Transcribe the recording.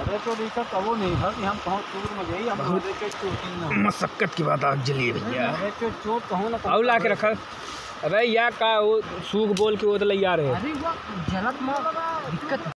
अरे तो देखा कबो नहीं था कि हम कहाँ टूर में गई हम के मशक्कत की बात आज जली भैया। के चोट कहूँ ना तो और ला के रखा। अरे या का वो सूख बोल के वो तो लैया रहे अरे जलत में दिक्कत